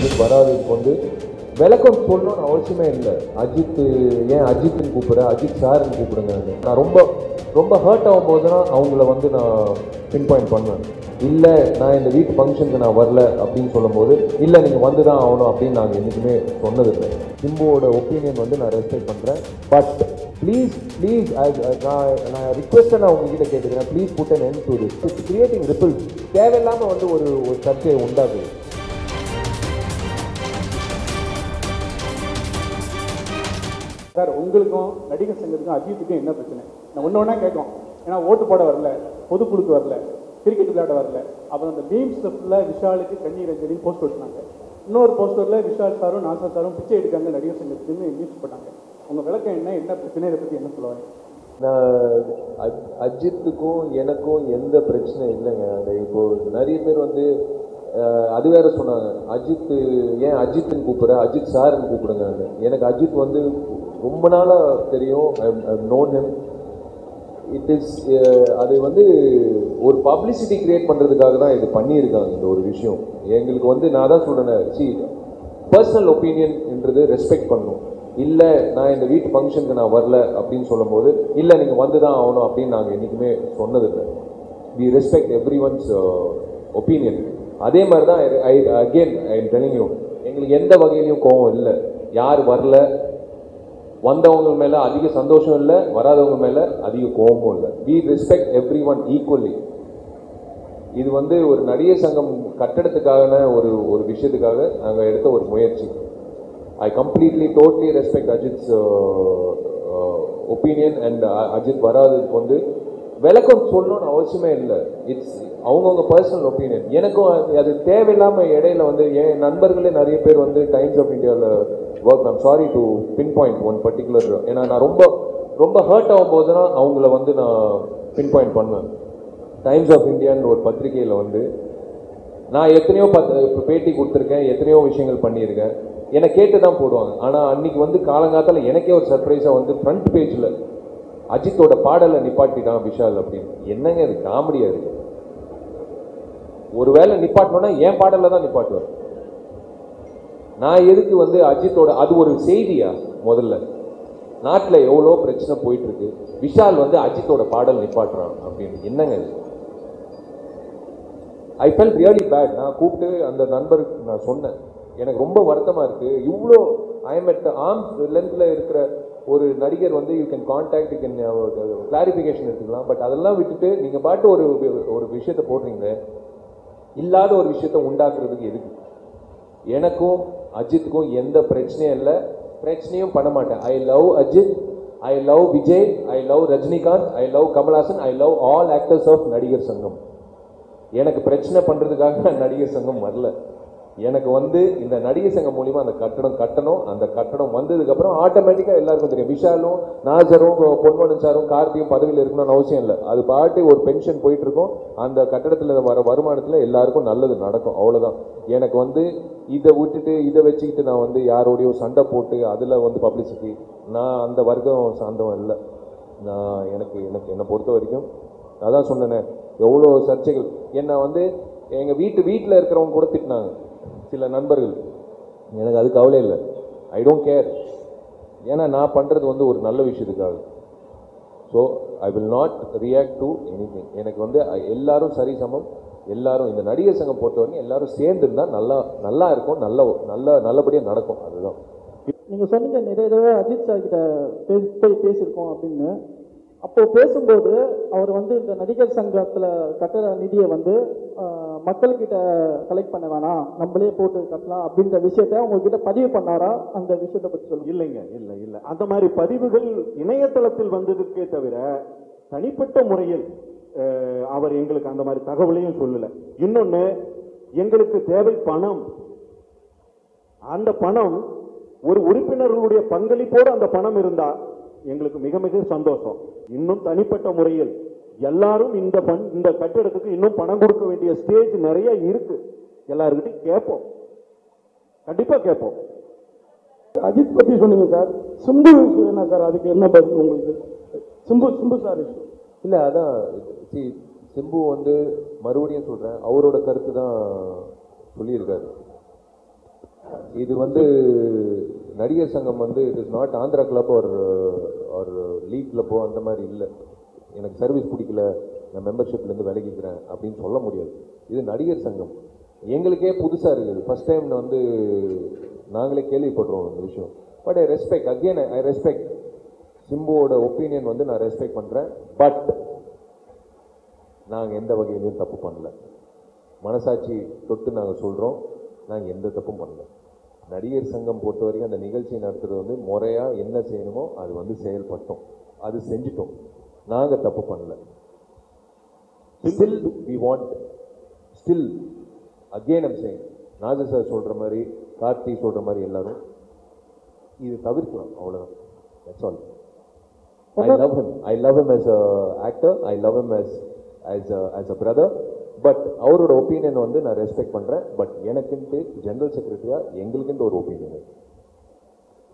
அஜித் வராததுக்கு வந்து விளக்கம் சொல்லணும்னு அவசியமே இல்லை. அஜித் ஏன் அஜித்னு கூப்பிட அஜித் சார்னு கூப்பிடுங்க. நான் ரொம்ப ரொம்ப ஹர்ட் ஆகும் போது தான் அவங்கள வந்து நான் பின் பாயிண்ட் பண்ணுவேன். இல்லை நான் இந்த வீட்டு ஃபங்க்ஷனுக்கு நான் வரல அப்படின்னு சொல்லும்போது இல்லை நீங்கள் வந்து தான் ஆகணும் அப்படின்னு நாங்கள் என்றைக்குமே சொன்னதில்லை. சிம்புவோட ஒப்பீனியன் வந்து நான் ரெஸ்பெக்ட் பண்ணுறேன் பட் ப்ளீஸ் ப்ளீஸ் நான் நான் ரிக்வெஸ்ட்டை நான் உங்ககிட்ட கேட்டுக்கிறேன். Please put an end to this it's creating ripple தேவையில்லாமல் வந்து ஒரு ஒரு சர்ச்சையை உண்டாகுது சார் உங்களுக்கும் நடிகர் சங்கத்துக்கும் அஜித்துக்கும் என்ன பிரச்சனை? நான் ஒன்று ஒன்றா கேட்கும் ஏன்னா ஓட்டு போட வரல பொதுக்குழுக்கு வரல கிரிக்கெட் விளையாட வரல. அப்புறம் அந்த மீம்ஸ் ஃபுல்லாக விஷாலுக்கு கண்ணீர் அஞ்சலி போஸ்ட் ஒட்டினாங்க இன்னொரு போஸ்டரில் விஷால் சாரும் நாசா சாரும் பிச்சை எடுக்காங்க நடிகர் சங்கத்துக்குன்னு நியூஸ் போட்டாங்க. உங்கள் விளக்கம் என்ன? என்ன பிரச்சனை? இதை பற்றி என்ன சொல்லுவாங்க? நான் அஜ்- அஜித்துக்கும் எனக்கும் எந்த பிரச்சனையும் இல்லைங்க. அந்த இப்போது நிறைய பேர் வந்து அது வேற சொன்னாங்க. அஜித் ஏன் அஜித்னு கூப்பிடுற? அஜித் சார்னு கூப்பிடுங்க. எனக்கு அஜித் வந்து ரொம்ப நாளாக தெரியும். நோன் ஹிம் இட் இஸ் அது வந்து ஒரு பப்ளிசிட்டி கிரியேட் பண்ணுறதுக்காக தான் இது பண்ணியிருக்காங்க இந்த ஒரு விஷயம். எங்களுக்கு வந்து நான் தான் சொல்கிறேன் சி பர்சனல் ஒப்பீனியன்ன்றது ரெஸ்பெக்ட் பண்ணணும் இல்லை நான் இந்த வீட்டு ஃபங்க்ஷனுக்கு நான் வரல அப்படின்னு சொல்லும்போது இல்லை நீங்கள் வந்து தான் ஆகணும் அப்படின்னு நாங்கள் என்றைக்குமே சொன்னதில்லை. We respect everyone's opinion அதே மாதிரி தான் I again I am telling you எங்களுக்கு எந்த வகையிலையும் கோவம் இல்லை. யார் வரல வந்தவங்க மேலே அதிக சந்தோஷம் இல்லை வராதவங்க மேலே அதிக கோபமும் இல்லை. We respect everyone equally இது வந்து ஒரு நடிகர் சங்கம் கட்டடத்துக்கான ஒரு ஒரு விஷயத்துக்காக நாங்கள் எடுத்த ஒரு முயற்சி. I completely totally respect Ajith's opinion and Ajith வராததுக்கு வந்து விளக்கம் சொல்லணும்னு அவசியமே இல்லை. இட்ஸ் அவங்கவுங்க பர்சனல் ஒப்பீனியன் எனக்கும் அது- அது தேவையில்லாமல் இடையில வந்து என் நண்பர்களே நிறைய பேர் வந்து டைம்ஸ் ஆஃப் இந்தியாவில் work I'm sorry to pinpoint one particular ஏன்னா நான் ரொம்ப ரொம்ப ஹர்ட் ஆகும் போது தான் அவங்கள வந்து நான் பின் பாயிண்ட் பண்ணுவேன் டைம்ஸ் ஆஃப் இந்தியான்னு ஒரு பத்திரிகையில் வந்து நான் எத்தனையோ பத் இப்போ பேட்டி கொடுத்துருக்கேன் எத்தனையோ விஷயங்கள் பண்ணியிருக்கேன். என்னை கேட்டு தான் போடுவாங்க. ஆனால் அன்னைக்கு வந்து காலங்காத்தால் எனக்கே ஒரு சர்ப்ரைஸாக வந்து ஃப்ரண்ட் பேஜில் அஜித்தோட பாடலை நிப்பாட்டிட்டான் விஷால் அப்படின்னு. என்னங்க இது காமெடியாக இருக்குது ஒருவேளை நிப்பாட்டணும்னா என் பாடலில் தான் நிப்பாட்டுவேன் நான் எதுக்கு வந்து அஜித்தோட அது ஒரு செய்தியா முதல்ல? நாட்டில் எவ்வளோ பிரச்சனை போயிட்டு இருக்கு விஷால் வந்து அஜித்தோட பாடல் நிப்பாட்டுறான் அப்படின்னு. என்னங்க ஐ ஃபெல் ரியலி பேட் நான் கூப்பிட்டு அந்த நண்பருக்கு நான் சொன்னேன். எனக்கு ரொம்ப வருத்தமாக இருக்குது இவ்வளோ ஐ எம் அட் ஆர்ம்ஸ் லென்த்தில் இருக்கிற ஒரு நடிகர் வந்து you can contact you can clarification எடுத்துக்கலாம். பட் அதெல்லாம் விட்டுட்டு நீங்கள் பாட்டு ஒரு ஒரு விஷயத்தை போடுறீங்க இல்லாத ஒரு விஷயத்தை உண்டாக்குறதுக்கு எதுக்கு? எனக்கும் அஜித்துக்கும் எந்த பிரச்சனையும் இல்லை. பிரச்சனையும் பண்ண மாட்டேன். I love Ajith I love Vijay I love Rajinikanth I love Kamal Haasan I love all actors of Nadigar Sangam எனக்கு பிரச்சனை பண்ணுறதுக்காக நான் நடிகர் சங்கம் வரல. எனக்கு வந்து இந்த நடிகை சங்கம் மூலிமா அந்த கட்டடம் கட்டணும். அந்த கட்டடம் வந்ததுக்கப்புறம் ஆட்டோமேட்டிக்காக எல்லாருக்கும் தெரியும். விஷாலும் நாசரும் பொன்வனன் சாரும் கார்த்தியும் பதவியில் இருக்கணும்னு அவசியம் இல்லை. அது பாட்டு ஒரு பென்ஷன் போயிட்டு இருக்கும் அந்த கட்டடத்தில் வர வருமானத்தில் எல்லாருக்கும் நல்லது நடக்கும். அவ்வளோதான் எனக்கு வந்து இதை விட்டுட்டு இதை வச்சுக்கிட்டு நான் வந்து யாரோடையோ சண்டை போட்டு அதில் வந்து பப்ளிசிட்டி நான் அந்த வர்க்கம் சார்ந்தவன் இல்லை. நான் எனக்கு எனக்கு என்னை பொறுத்த வரைக்கும் அதான் சொன்னேனே எவ்வளோ சர்ச்சைகள். என்னை வந்து எங்கள் வீட்டு வீட்டில் இருக்கிறவங்க கூட திட்டினாங்க. சில நண்பர்கள். எனக்கு அது கவலை இல்லை. ஐ டோன்ட் கேர் ஏன்னா நான் பண்ணுறது வந்து ஒரு நல்ல விஷயத்துக்காக. So I will not react to anything எனக்கு வந்து எல்லாரும் சரி சமம். எல்லாரும் இந்த நடிகர் சங்கம் பொறுத்த வரைக்கும் எல்லாரும் சேர்ந்து இருந்தால் நல்லா நல்லா இருக்கும். நல்ல நல்ல நல்லபடியாக நடக்கும். அதுதான். நீங்கள் சொன்னீங்க நிறைய தடவை அஜித் சார் கிட்ட போய் பேசியிருக்கோம் அப்படின்னு. அப்போ பேசும்போது அவர் வந்து இந்த நடிகர் சங்கத்தில் கட்டுற நிதியை வந்து மக்கள்கிட்ட கலெக்ட் பண்ண வேணாம் நம்மளே போட்டு கட்டலாம் அப்படின்ற விஷயத்த உங்ககிட்ட பதிவு பண்ணாரா? அந்த விஷயத்தை பத்தி சொல்லுங்க. இல்லைங்க இல்லை இல்லை. அந்த மாதிரி பதிவுகள் இணையதளத்தில் வந்ததுக்கே தவிர தனிப்பட்ட முறையில் அவர் எங்களுக்கு அந்த மாதிரி தகவலையும் சொல்லல. இன்னொன்னு எங்களுக்கு தேவை பணம். அந்த பணம் ஒரு உறுப்பினர்களுடைய பங்களிப்போடு அந்த பணம் இருந்தா எங்களுக்கு மிக மிக சந்தோஷம். இன்னும் தனிப்பட்ட முறையில் எல்லாரும் இந்த பண் இந்த கட்டிடத்துக்கு இன்னும் பணம் கொடுக்க வேண்டிய ஸ்டேஜ் நிறைய இருக்கு. எல்லாருக்கிட்டையும் கேட்போம். கண்டிப்பா கேட்போம். அஜித் பத்தி சொன்னீங்க சார். சிம்பு issue என்ன சார்? அதுக்கு என்ன பதில் உங்களுக்கு? Simbu Simbu sir issue. இல்லை அதான் சி சிம்பு வந்து மறுபடியும் சொல்கிறேன் அவரோட கருத்து தான் சொல்லியிருக்காரு. இது வந்து நடிகர் சங்கம் வந்து it is not Andhra club ஒரு ஒரு லீக் கிளப்போ அந்த மாதிரி இல்லை. எனக்கு சர்வீஸ் பிடிக்கல நான் மெம்பர்ஷிப்லேருந்து விலகிக்கிறேன் அப்படின்னு சொல்ல முடியாது. இது நடிகர் சங்கம். எங்களுக்கே புதுசாக இருக்குது. ஃபஸ்ட் டைம் வந்து நாங்களே கேள்விப்படுறோம் இந்த விஷயம். But I respect again I respect சிம்புவோட ஒப்பீனியன் வந்து நான் ரெஸ்பெக்ட் பண்ணுறேன் பட் நாங்கள் எந்த வகையிலையும் தப்பு பண்ணல. மனசாட்சி தொட்டு நாங்கள் சொல்கிறோம் நாங்கள் எந்த தப்பும் பண்ணல. நடிகர் சங்கம் பொறுத்த வரைக்கும் அந்த நிகழ்ச்சி நடத்துறது வந்து முறையாக என்ன செய்யணுமோ அது வந்து செயல்பட்டோம். அது செஞ்சிட்டோம். நாங்கள் தப்பு பண்ணல. Still we want still again I'm Nassar sir சொல்கிற மாதிரி கார்த்தி சொல்கிற மாதிரி எல்லாரும் இது தவிர்க்கலாம் அவ்வளோதான் that's all I love him. I love him as a actor. I love him as as a, as a brother. But அவரோட ஒப்பீனியன் வந்து நான் ரெஸ்பெக்ட் பண்ணுறேன் பட் எனக்குன்ட்டு ஜெனரல் செக்ரட்டரியா எங்களுக்குன்ட்டு ஒரு ஒப்பீனியன் இருக்கு.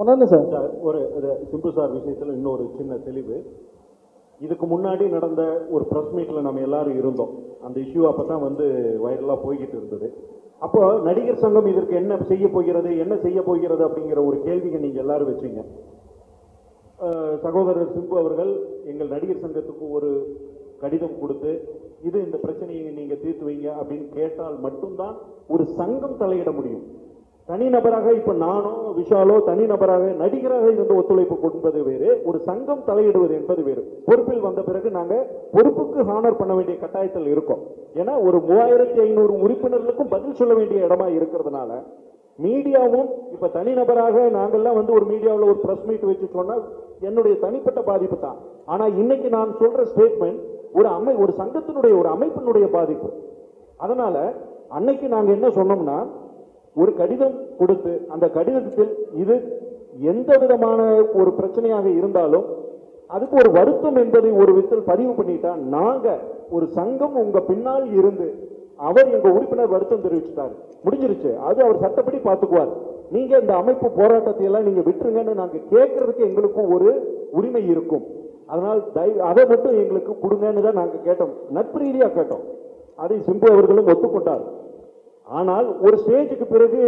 ஒன்று சார். சார், ஒரு சிம்பு சார் விஷயத்தில் இன்னொரு சின்ன தெளிவு. இதுக்கு முன்னாடி நடந்த ஒரு ப்ரெஸ் மீட்டில் நம்ம எல்லாரும் இருந்தோம். அந்த இஷ்யூ அப்போ தான் வந்து வைரலாக போய்கிட்டு இருந்தது. அப்போ நடிகர் சங்கம் இதற்கு என்ன செய்ய போகிறது என்ன செய்ய போகிறது அப்படிங்கிற ஒரு கேள்வியை நீங்கள் எல்லாரும் வச்சிங்க. சகோதரர் சிம்பு அவர்கள் எங்கள் நடிகர் சங்கத்துக்கு ஒரு கடிதம் கொடுத்து இது இந்த பிரச்சனையை நீங்கள் தீர்த்து வைங்க அப்படின்னு கேட்டால் மட்டும்தான் ஒரு சங்கம் தலையிட முடியும். தனிநபராக இப்ப நானோ விஷாலோ தனிநபராக நடிகராக இருந்து ஒத்துழைப்பு கொடுப்பது வேறு ஒரு சங்கம் தலையிடுவது என்பது வேறு. பொறுப்பில் வந்த பிறகு நாங்க பொறுப்புக்கு ஹானர் பண்ண வேண்டிய கட்டாயத்தில் இருக்கோம். ஏன்னா ஒரு மூவாயிரத்தி ஐநூறு உறுப்பினர்களுக்கும் பதில் சொல்ல வேண்டிய இடமா இருக்கிறதுனால மீடியாவும் இப்ப தனிநபராக நாங்கள்லாம் வந்து ஒரு மீடியாவில் ஒரு ப்ரெஸ் மீட் வச்சு சொன்னா என்னுடைய தனிப்பட்ட பாதிப்பு தான். ஆனா இன்னைக்கு நான் சொல்ற ஸ்டேட்மெண்ட் ஒரு அமை ஒரு சங்கத்தினுடைய ஒரு அமைப்பினுடைய பாதிப்பு. அதனால அன்னைக்கு நாங்க என்ன சொன்னோம்னா ஒரு கடிதம் கொடுத்து அந்த கடிதத்தில் இது எந்த விதமான ஒரு பிரச்சனையாக இருந்தாலும் அதுக்கு ஒரு வருத்தம் என்பதை ஒரு விதத்தில் பதிவு பண்ணிட்டா நாங்க ஒரு சங்கம் உங்க பின்னால் இருந்து அவர் எங்க உறுப்பினர் வருத்தம் தெரிவிச்சுட்டார். முடிஞ்சிருச்சு. அது அவர் சட்டப்படி பார்த்துக்குவார். நீங்க இந்த அமைப்பு போராட்டத்தை எல்லாம் நீங்க விட்டுருங்கன்னு நாங்க கேட்கறதுக்கு எங்களுக்கும் ஒரு உரிமை இருக்கும். அதனால் தயவு அதை மட்டும் எங்களுக்கு கொடுங்கன்னு தான் நாங்க கேட்டோம். நட்பு ரீதியா கேட்டோம். அதை சிம்பு அவர்களும் ஒத்துக்கொண்டார். ஆனால் ஒரு ஸ்டேஜுக்கு பிறகு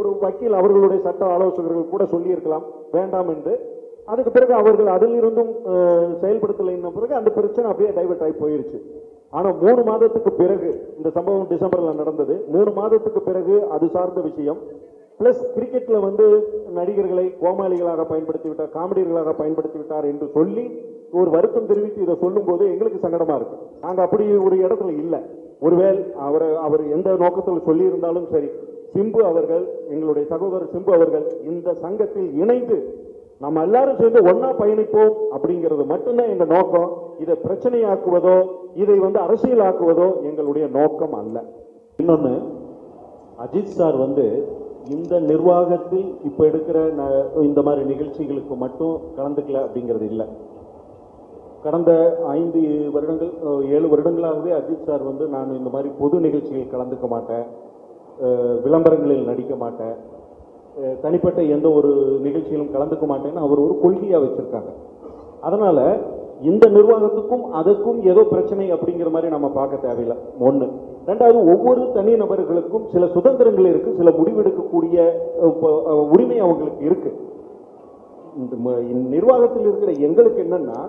ஒரு வக்கீல் அவர்களுடைய சட்ட ஆலோசகர்கள் கூட சொல்லியிருக்கலாம் வேண்டாம் என்று. அதுக்கு பிறகு அவர்கள் அதிலிருந்தும் இருந்தும் செயல்படுத்தலை பிறகு அந்த பிரச்சனை அப்படியே டைவர்ட் ஆகி போயிருச்சு. ஆனால் மூணு மாதத்துக்கு பிறகு இந்த சம்பவம் டிசம்பரில் நடந்தது. மூணு மாதத்துக்கு பிறகு அது சார்ந்த விஷயம். பிளஸ் கிரிக்கெட்டில் வந்து நடிகர்களை கோமாளிகளாக பயன்படுத்தி விட்டார் காமெடியர்களாக பயன்படுத்தி விட்டார் என்று சொல்லி ஒரு வருத்தம் தெரிவித்து இதை சொல்லும் போது எங்களுக்கு சங்கடமா இருக்கு. நாங்க அப்படி ஒரு இடத்துல இல்லை. ஒருவேள் அவர் அவர் எந்த நோக்கத்தில் சொல்லி இருந்தாலும் சரி சிம்பு அவர்கள் எங்களுடைய சகோதரர் சிம்பு அவர்கள் இந்த சங்கத்தில் இணைந்து நம்ம எல்லாரும் சேர்ந்து ஒன்னா பயணிப்போம் அப்படிங்கிறது மட்டும்தான் எங்க நோக்கம். இதை பிரச்சனையாக்குவதோ இதை வந்து அரசியலாக்குவதோ எங்களுடைய நோக்கம் அல்ல. இன்னொன்னு அஜித் சார் வந்து இந்த நிர்வாகத்தில் இப்ப எடுக்கிற ந- இந்த மாதிரி நிகழ்ச்சிகளுக்கு மட்டும் கலந்துக்கல அப்படிங்கிறது இல்லை. கடந்த ஐந்து வருடங்கள் ஏழு வருடங்களாகவே அஜித் சார் வந்து நான் இந்த மாதிரி பொது நிகழ்ச்சிகள் கலந்துக்க மாட்டேன். விளம்பரங்களில் நடிக்க மாட்டேன். தனிப்பட்ட எந்த ஒரு நிகழ்ச்சியிலும் கலந்துக்க மாட்டேன்னு அவர் ஒரு கொள்கையாக வச்சுருக்காங்க. அதனால் இந்த நிர்வாகத்துக்கும் அதற்கும் ஏதோ பிரச்சனை அப்படிங்கிற மாதிரி நம்ம பார்க்க தேவையில்லை. ஒன்று ரெண்டாவது ஒவ்வொரு தனி நபர்களுக்கும் சில சுதந்திரங்கள் இருக்கு சில முடிவெடுக்கக்கூடிய உரிமை அவங்களுக்கு இருக்கு. இந்த ம- நிர்வாகத்தில் இருக்கிற எங்களுக்கு என்னன்னா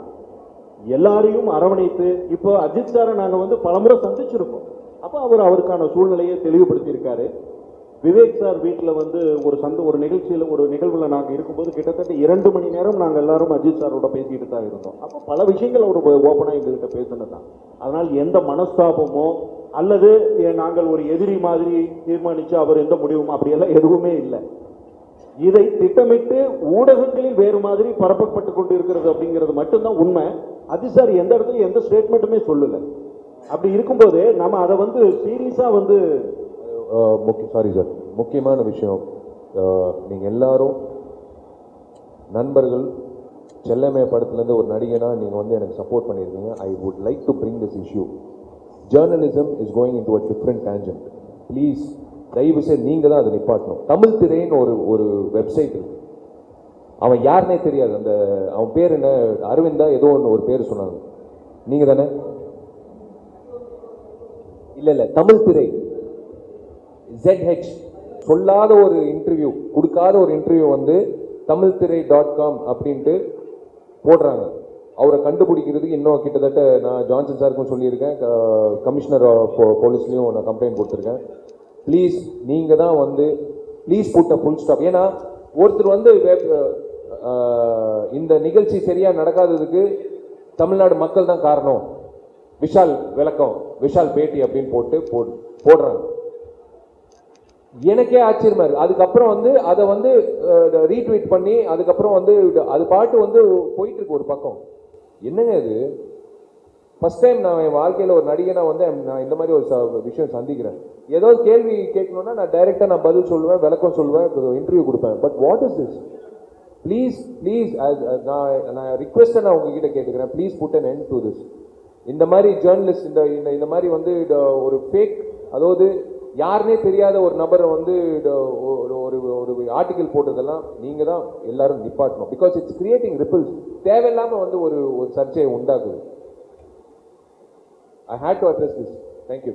எல்லாரையும் அரவணைத்து இப்போ அஜித் சாரை நாங்க வந்து பலமுறை சந்திச்சிருக்கோம். அப்போ அவர் அவருக்கான சூழ்நிலையை தெளிவுபடுத்தி இருக்காரு விவேக் சார் வீட்டில் வந்து ஒரு சந்த ஒரு நிகழ்ச்சியில் ஒரு நிகழ்வில் நாங்கள் இருக்கும்போது கிட்டத்தட்ட இரண்டு மணி நேரம் நாங்கள் எல்லாரும் அஜித் சாரோட பேசிக்கிட்டு தான் இருந்தோம். அப்போ பல விஷயங்கள் அவர் ஓப்பனாக எங்கள்கிட்ட பேசினது தான். அதனால் எந்த மனஸ்தாபமோ அல்லது நாங்கள் ஒரு எதிரி மாதிரி தீர்மானித்து அவர் எந்த முடிவும் அப்படியெல்லாம் எதுவுமே இல்லை. இதை திட்டமிட்டு ஊடகங்களில் வேறு மாதிரி பரப்பப்பட்டு கொண்டு இருக்கிறது அப்படிங்கிறது மட்டும்தான் உண்மை. அது சார் எந்த இடத்துல எந்த ஸ்டேட்மெண்ட்டுமே சொல்லலை. அப்படி இருக்கும்போது நம்ம அதை வந்து சீரியஸாக வந்து முக்கிய சாரி சார் முக்கியமான விஷயம் நீங்கள் எல்லாரும் நண்பர்கள் செல்லமே படத்துலேருந்து ஒரு நடிகனாக நீங்கள் வந்து எனக்கு சப்போர்ட் பண்ணியிருக்கீங்க. I would like to bring this issue journalism is going into a different tangent please தயவு செய்து நீங்கள் தான் அதை நிப்பாட்டணும். தமிழ் திரைன்னு ஒரு ஒரு வெப்சைட் இருக்கு. அவன் யாருனே தெரியாது. அந்த அவன் பேர் என்ன? அரவிந்தா ஏதோ ஒன்று ஒரு பேர் சொன்னாங்க. நீங்கள் தானே இல்லை இல்லை. தமிழ் திரை. ZH சொல்லாத ஒரு இன்டர்வியூ கொடுக்காத ஒரு இன்டர்வியூ வந்து தமிழ் திரை டாட் காம் அப்படின்ட்டு போடுறாங்க. அவரை கண்டுபிடிக்கிறதுக்கு இன்னும் கிட்டத்தட்ட நான் ஜான்சன் சாருக்கும் சொல்லியிருக்கேன். கமிஷனர் போலீஸ்லேயும் நான் கம்ப்ளைண்ட் கொடுத்துருக்கேன். ப்ளீஸ் நீங்கள் தான் வந்து please put a full stop ஏன்னா ஒருத்தர் வந்து வே- இந்த நிகழ்ச்சி சரியாக நடக்காததுக்கு தமிழ்நாடு மக்கள் தான் காரணம். விஷால் விளக்கம் விஷால் பேட்டி அப்படின்னு போட்டு போடுறாங்க. எனக்கே ஆச்சரியமா இருக்கு. அதுக்கப்புறம் வந்து அதை வந்து ரீட்வீட் பண்ணி அதுக்கப்புறம் வந்து அது பாட்டு வந்து போயிட்டு இருக்கு ஒரு பக்கம். என்னங்க இது? ஃபர்ஸ்ட் டைம் நான் என் வாழ்க்கையில் ஒரு நடிகனா வந்து நான் இந்த மாதிரி ஒரு ச- விஷயம் சந்திக்கிறேன். ஏதோ கேள்வி கேட்கணும்னா நான் டைரெக்டாக நான் பதில் சொல்லுவேன் விளக்கம் சொல்லுவேன் இன்டர்வியூ கொடுப்பேன். But what is this please please நான் நான் ரிக்வெஸ்ட்டை நான் உங்ககிட்ட கேட்டுக்கிறேன். Please put an end to this இந்த மாதிரி ஜேர்னலிஸ்ட் இந்த இந்த இந்த மாதிரி வந்து ஒரு ஃபேக் அதாவது யாருனே தெரியாத ஒரு நபரை வந்து ஒரு ஒரு ஒரு ஆர்டிக்கல் போட்டதெல்லாம் நீங்கள் தான் எல்லாரும் நிப்பாட்டணும். பிகாஸ் இட்ஸ் கிரியேட்டிங் ரிப்பிள்ஸ் தேவையில்லாமல் வந்து ஒரு ஒரு சர்ச்சையை உண்டாக்குது. I hate to address this thank you